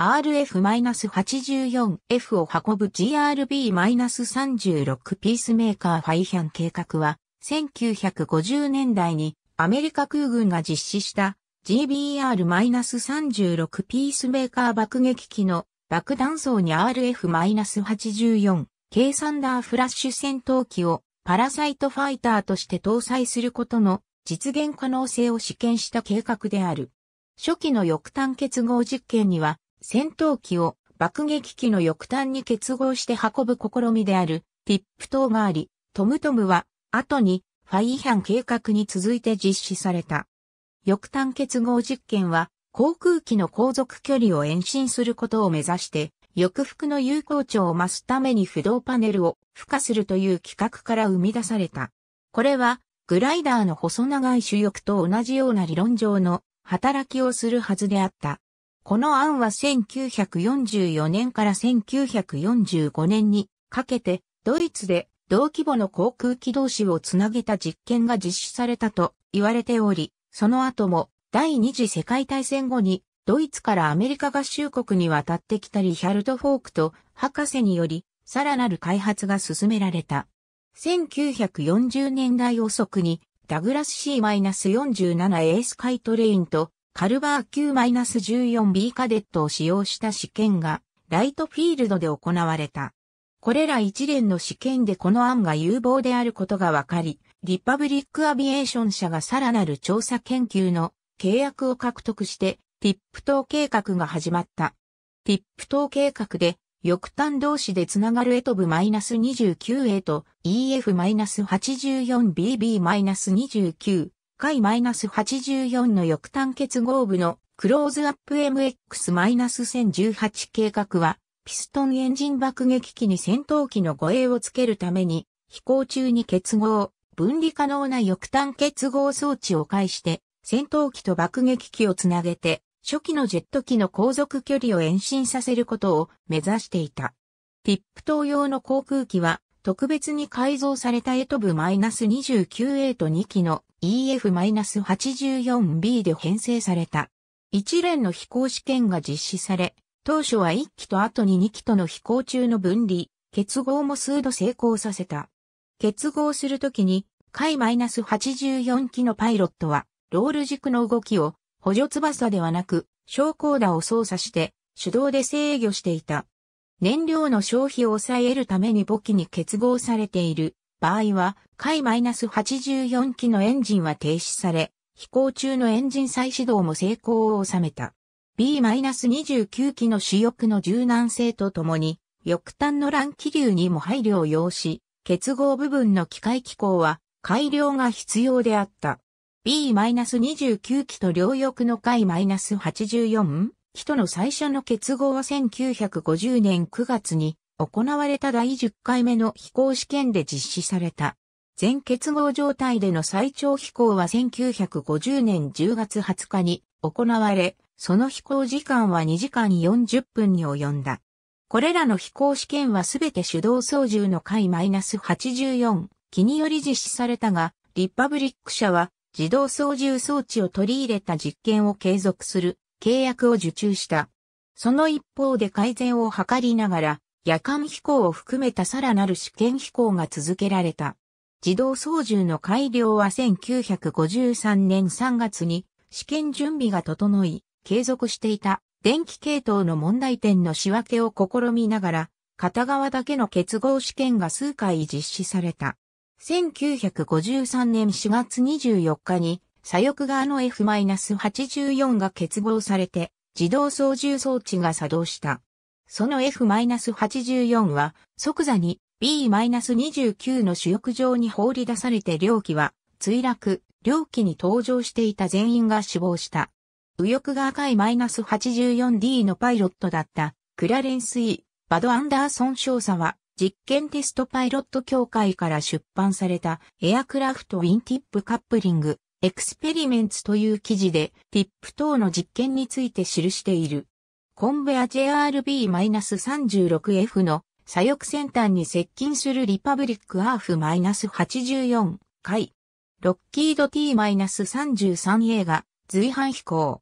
RF-84F を運ぶ GRB-36 ピースメーカーファイヒャン計画は、1950年代にアメリカ空軍が実施した GBR-36 ピースメーカー爆撃機の爆弾層に RF-84 K サンダーフラッシュ戦闘機をパラサイトファイターとして搭載することの実現可能性を試験した計画である。初期の翼端結合実験には戦闘機を爆撃機の翼端に結合して運ぶ試みであるティップ島があり、トムトムは後にファイーヒャン計画に続いて実施された。翼端結合実験は航空機の航続距離を延伸することを目指して翼幅の有効値を増すために不動パネルを付加するという企画から生み出された。これはグライダーの細長い主翼と同じような理論上の働きをするはずであった。この案は1944年から1945年にかけてドイツで同規模の航空機同士をつなげた実験が実施されたと言われており、その後も第二次世界大戦後にドイツからアメリカ合衆国に渡ってきたリヒャルド・フォークと博士によりさらなる開発が進められた。1940年代遅くにダグラス C-47A スカイトレインとカルバー Q-14B カデットを使用した試験がライトフィールドで行われた。これら一連の試験でこの案が有望であることが分かり、リパブリックアビエーション社がさらなる調査研究の契約を獲得して、ティップ島計画が始まった。ティップ島計画で、翼端同士でつながるエトブ -29A と EF-84BB-29 回 -84 の翼端結合部のクローズアップ MX-1018 計画は、ピストンエンジン爆撃機に戦闘機の護衛をつけるために、飛行中に結合、分離可能な翼端結合装置を介して、戦闘機と爆撃機をつなげて、初期のジェット機の航続距離を延伸させることを目指していた。ティップ島用の航空機は、特別に改造されたエトブ -29A と2機の EF-84B で編成された。一連の飛行試験が実施され、当初は1機と後に2機との飛行中の分離、結合も数度成功させた。結合するときに、回 -84 機のパイロットは、ロール軸の動きを補助翼ではなく、昇降打を操作して手動で制御していた。燃料の消費を抑えるために母機に結合されている場合は、回 -84 機のエンジンは停止され、飛行中のエンジン再始動も成功を収めた。B-29 機の主翼の柔軟性とともに、翼端の乱気流にも配慮を要し、結合部分の機械機構は改良が必要であった。B-29 機と両翼の回 -84 機との最初の結合は1950年9月に行われた第10回目の飛行試験で実施された。全結合状態での最長飛行は1950年10月20日に行われ、その飛行時間は2時間40分に及んだ。これらの飛行試験はすべて手動操縦の回 -84 機により実施されたが、リパブリック社は自動操縦装置を取り入れた実験を継続する契約を受注した。その一方で改善を図りながら、夜間飛行を含めたさらなる試験飛行が続けられた。自動操縦の改良は1953年3月に試験準備が整い、継続していた電気系統の問題点の仕分けを試みながら、片側だけの結合試験が数回実施された。1953年4月24日に左翼側の F-84 が結合されて自動操縦装置が作動した。その F-84 は即座に B-29 の主翼上に放り出されて両機は墜落、両機に搭乗していた全員が死亡した。右翼側 F-84D のパイロットだったクラレンス・ E・バド・アンダーソン少佐は実験テストパイロット協会から出版された Aircraft Wingtip Coupling Experiments という記事で Tip Tow の実験について記している。コンベア JRB-36F の左翼先端に接近するリパブリックアーフ -84 回。ロッキード T-33A が随伴飛行。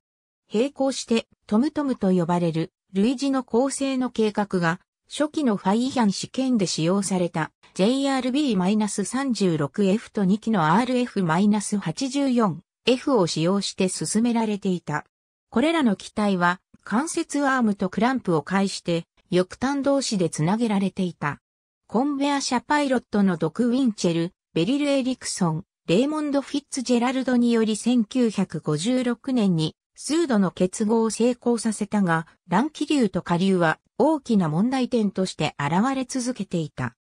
並行してトムトムと呼ばれる類似の構成の計画が初期のファイヒャン試験で使用された JRB-36F と2機の RF-84F を使用して進められていた。これらの機体は関節アームとクランプを介して翼端同士でつなげられていた。コンベア社パイロットのドク・ウィンチェル、ベリル・エリクソン、レーモンド・フィッツジェラルドにより1956年に数度の結合を成功させたが、乱気流と下流は大きな問題点として現れ続けていた。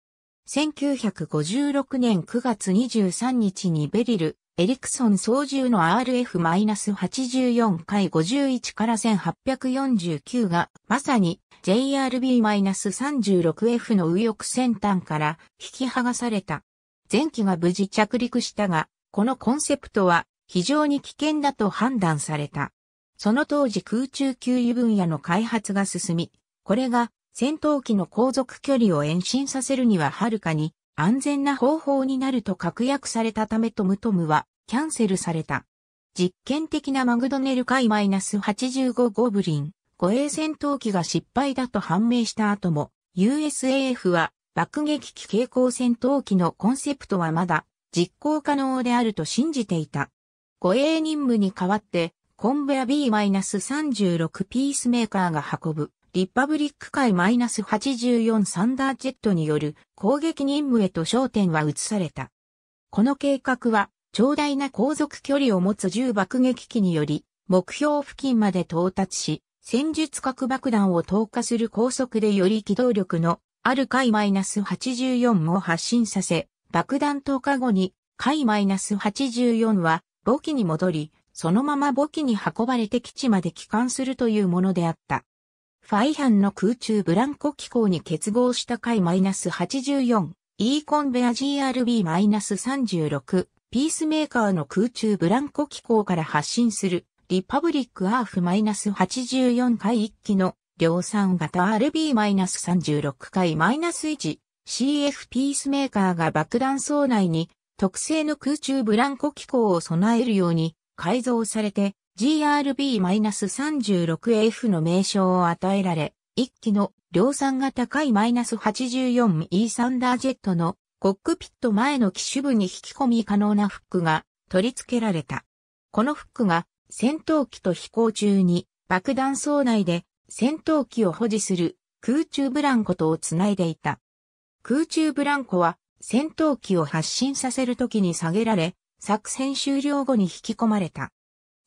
1956年9月23日にベリル、エリクソン操縦の RF-84 回51から1849がまさに JRB-36F の右翼先端から引き剥がされた。前期が無事着陸したが、このコンセプトは非常に危険だと判断された。その当時空中給油分野の開発が進み、これが戦闘機の航続距離を延伸させるにははるかに安全な方法になると確約されたためトムトムはキャンセルされた。実験的なマグドネル海 -85 ゴブリン、護衛戦闘機が失敗だと判明した後も、USAF は爆撃機傾向戦闘機のコンセプトはまだ実行可能であると信じていた。護衛任務に代わってコンベア B-36 ピースメーカーが運ぶ、リパブリック海 -84 サンダージェットによる攻撃任務へと焦点は移された。この計画は、長大な航続距離を持つ重爆撃機により、目標付近まで到達し、戦術核爆弾を投下する高速でより機動力のある海 -84 を発進させ、爆弾投下後に海 -84 は母機に戻り、そのまま墓地に運ばれて基地まで帰還するというものであった。ファイハンの空中ブランコ機構に結合した回 -84、E コンベア GRB-36、ピースメーカーの空中ブランコ機構から発信する、リパブリックアーフ -84 回1機の量産型 RB-36 回 -1、CF ピースメーカーが爆弾層内に特製の空中ブランコ機構を備えるように改造されて GRB-36F の名称を与えられ、一機の量産が高い -84E サンダージェットのコックピット前の機種部に引き込み可能なフックが取り付けられた。このフックが戦闘機と飛行中に爆弾層内で戦闘機を保持する空中ブランコとをつないでいた。空中ブランコは戦闘機を発進させるときに下げられ、作戦終了後に引き込まれた。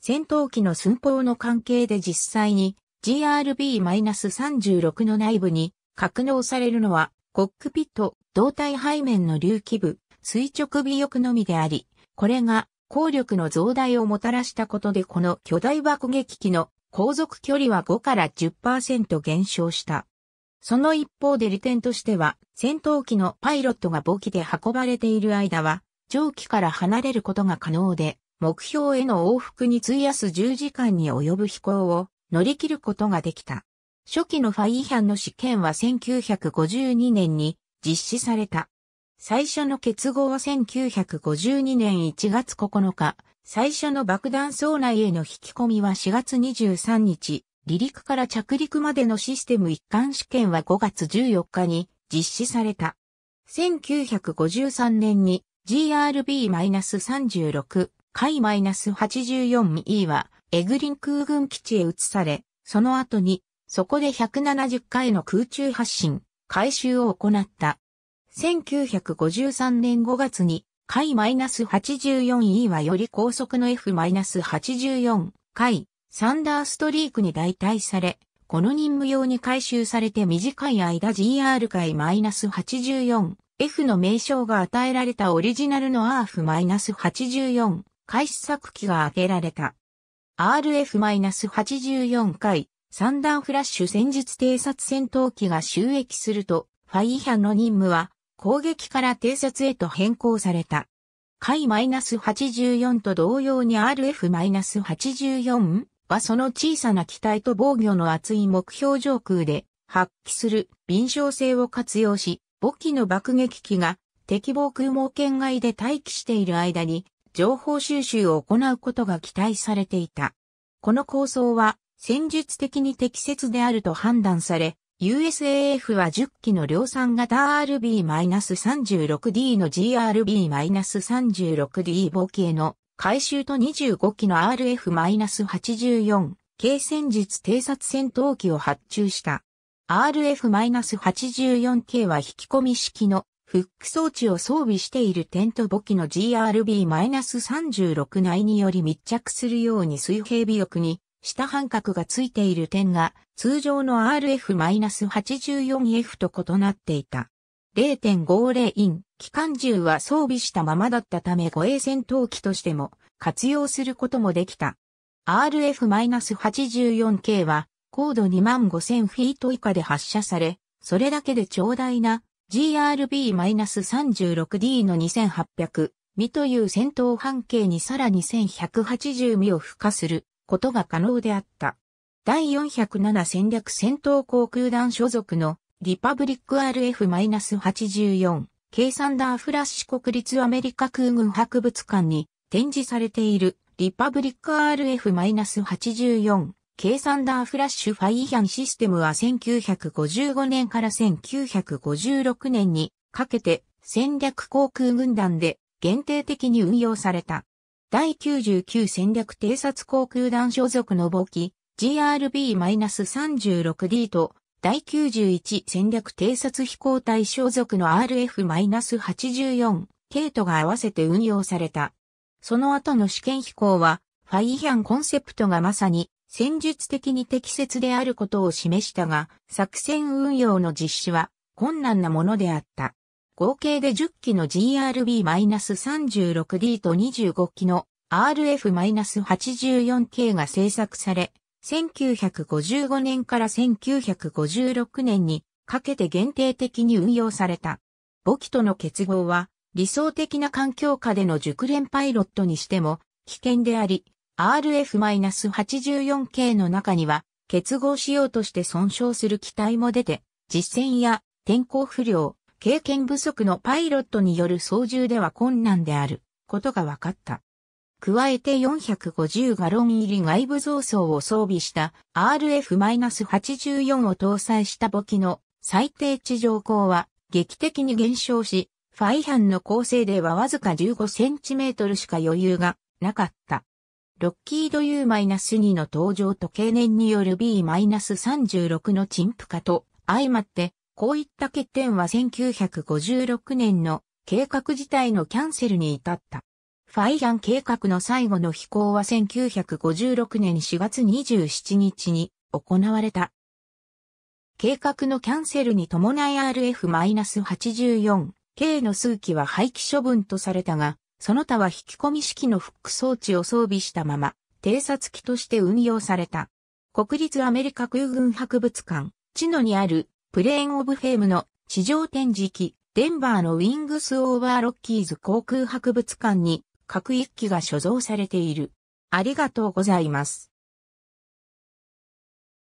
戦闘機の寸法の関係で実際に GRB-36 の内部に格納されるのはコックピット、胴体背面の隆起部、垂直尾翼のみであり、これが効力の増大をもたらしたことでこの巨大爆撃機の航続距離は5から10%減少した。その一方で利点としては、戦闘機のパイロットが簿記で運ばれている間は、蒸気から離れることが可能で、目標への往復に費やす10時間に及ぶ飛行を乗り切ることができた。初期のファイヒャンの試験は1952年に実施された。最初の結合は1952年1月9日、最初の爆弾層内への引き込みは4月23日、離陸から着陸までのシステム一貫試験は5月14日に実施された。1953年に GRB-36 海 -84E はエグリン空軍基地へ移され、その後にそこで170回の空中発進、回収を行った。1953年5月に海 -84E はより高速の F-84 回サンダーストリークに代替され、この任務用に回収されて短い間 GR 回 -84 F の名称が与えられたオリジナルの RF-84 回試作機が挙げられた。RF-84 回三段フラッシュ戦術偵察戦闘機が収益すると、ファイヒャンの任務は攻撃から偵察へと変更された。回 -84 と同様に RF-84 はその小さな機体と防御の厚い目標上空で発揮する敏捷性を活用し、母機の爆撃機が敵防空網圏外で待機している間に情報収集を行うことが期待されていた。この構想は戦術的に適切であると判断され、USAF は10機の量産型 RB-36D の GRB-36D 母機への回収と25機の RF-84 軽戦術偵察戦闘機を発注した。RF-84K は引き込み式のフック装置を装備しているテント簿記の GRB-36 内により密着するように水平尾翼に下半角がついている点が通常の RF-84F と異なっていた。0.50イン機関銃は装備したままだったため護衛戦闘機としても活用することもできた。RF-84K は高度2万5000フィート以下で発射され、それだけで長大な GRB-36D の2800ミという戦闘半径にさらに1180ミを付加することが可能であった。第407戦略戦闘航空団所属のリパブリック RF-84 ケイサンダーフラッシュ国立アメリカ空軍博物館に展示されているリパブリック RF-84 ケイサンダーフラッシュファイヤンシステムは1955年から1956年にかけて戦略航空軍団で限定的に運用された。第99戦略偵察航空団所属の簿記 GRB-36D と第91戦略偵察飛行隊所属の RF-84 ケイトが合わせて運用された。その後の試験飛行はファイヒャンコンセプトがまさに戦術的に適切であることを示したが、作戦運用の実施は困難なものであった。合計で10機の GRB-36D と25機の RF-84K が製作され、1955年から1956年にかけて限定的に運用された。母機との結合は理想的な環境下での熟練パイロットにしても危険であり、RF-84K の中には結合しようとして損傷する機体も出て、実戦や天候不良、経験不足のパイロットによる操縦では困難であることが分かった。加えて450ガロン入り外部増装を装備した RF-84 を搭載した母機の最低地上高は劇的に減少し、ファイハンの構成ではわずか15センチメートルしか余裕がなかった。ロッキード U-2 の登場と経年による B-36 の陳腐化と相まって、こういった欠点は1956年の計画自体のキャンセルに至った。ファイヤン計画の最後の飛行は1956年4月27日に行われた。計画のキャンセルに伴い RF-84、K の数機は廃棄処分とされたが、その他は引き込み式のフック装置を装備したまま、偵察機として運用された。国立アメリカ空軍博物館、チノにあるプレーンオブフェームの地上展示機、デンバーのウィングスオーバーロッキーズ航空博物館に各一機が所蔵されている。ありがとうございます。